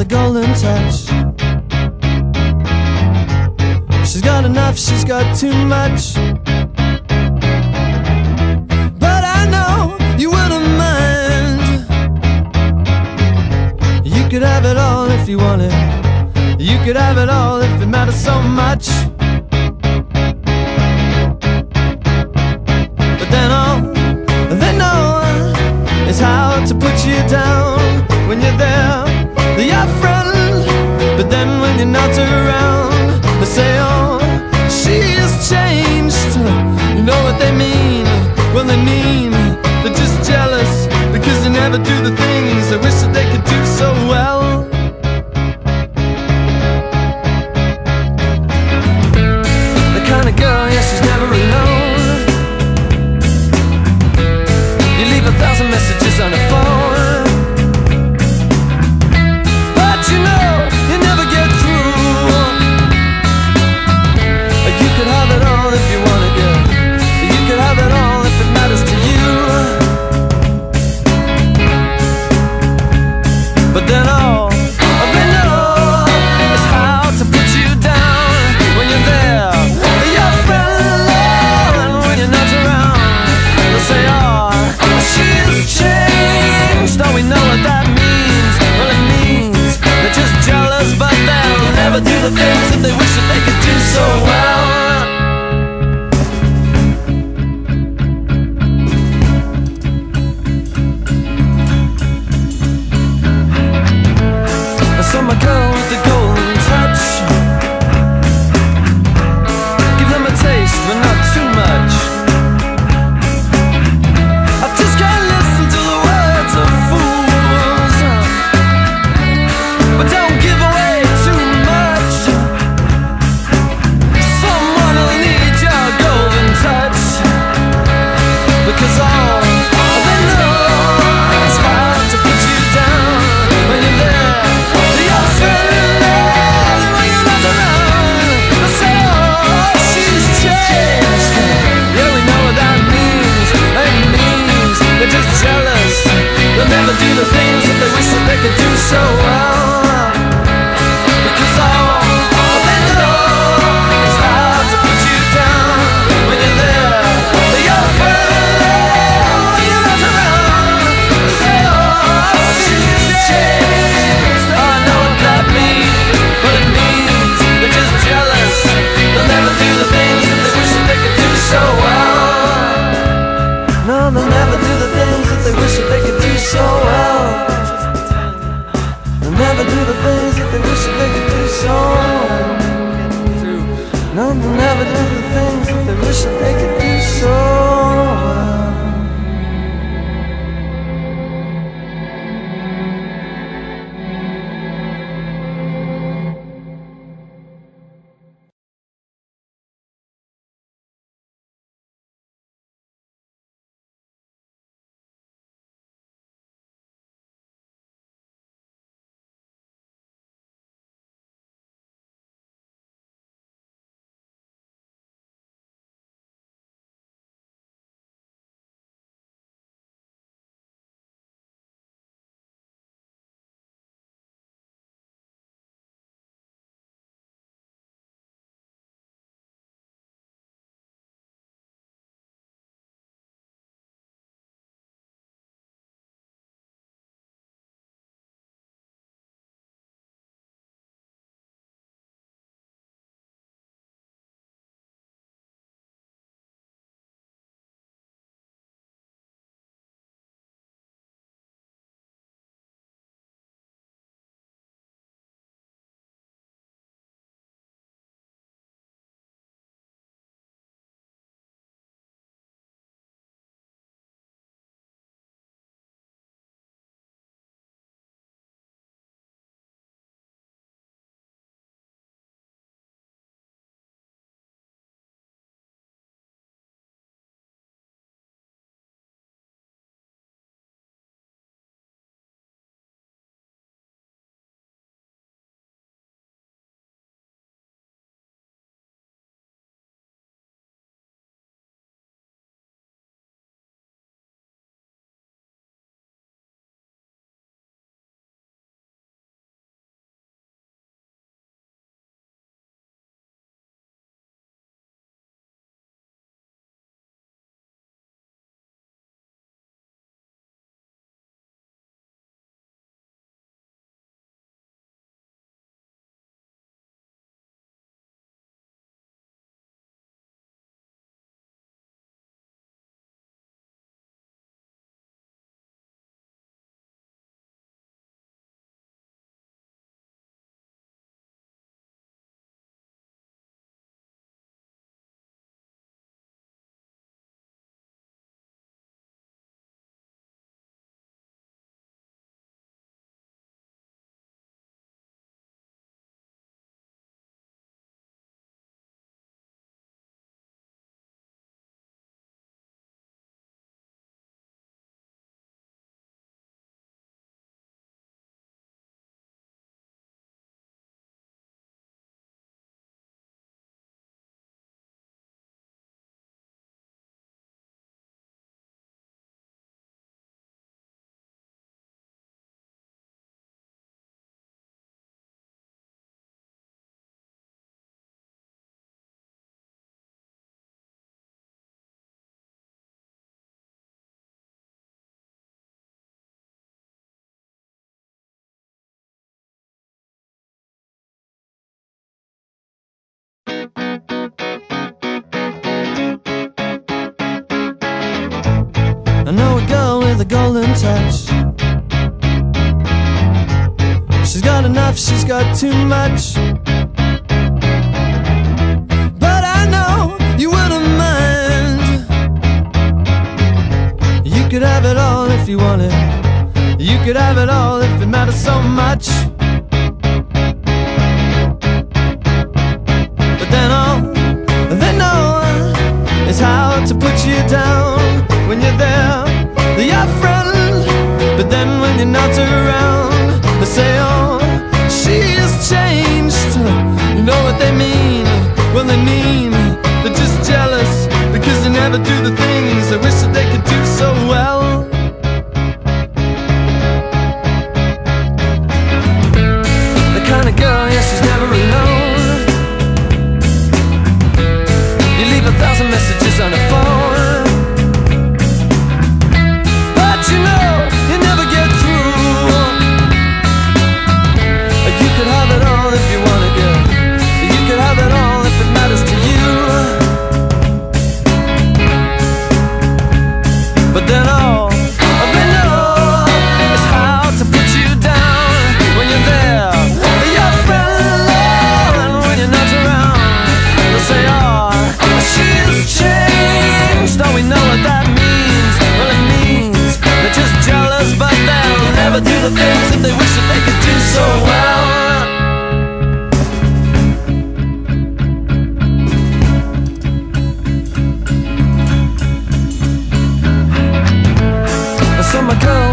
the golden touch. She's got enough, she's got too much. But I know you wouldn't mind. You could have it all if you wanted. You could have it all if it mattered so much. But then all they know is how to put you down when you're there your friend But then when you're not around They say, oh, she's changed You know what they mean? Well, they mean They're just jealous Because they never do the things They wish that they that means? Well, it means they're just jealous, but they'll never do the things that they wish that they could do so well. So my girl push and make it I know a girl with a golden touch. She's got enough, she's got too much. But I know you wouldn't mind. You could have it all if you wanted. You could have it all if it mattered so much. do the So my girl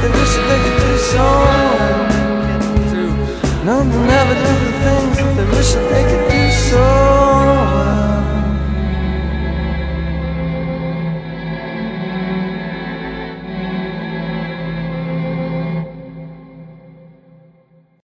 can do shit they can do so None they'll ever do the things that they wish that they could do so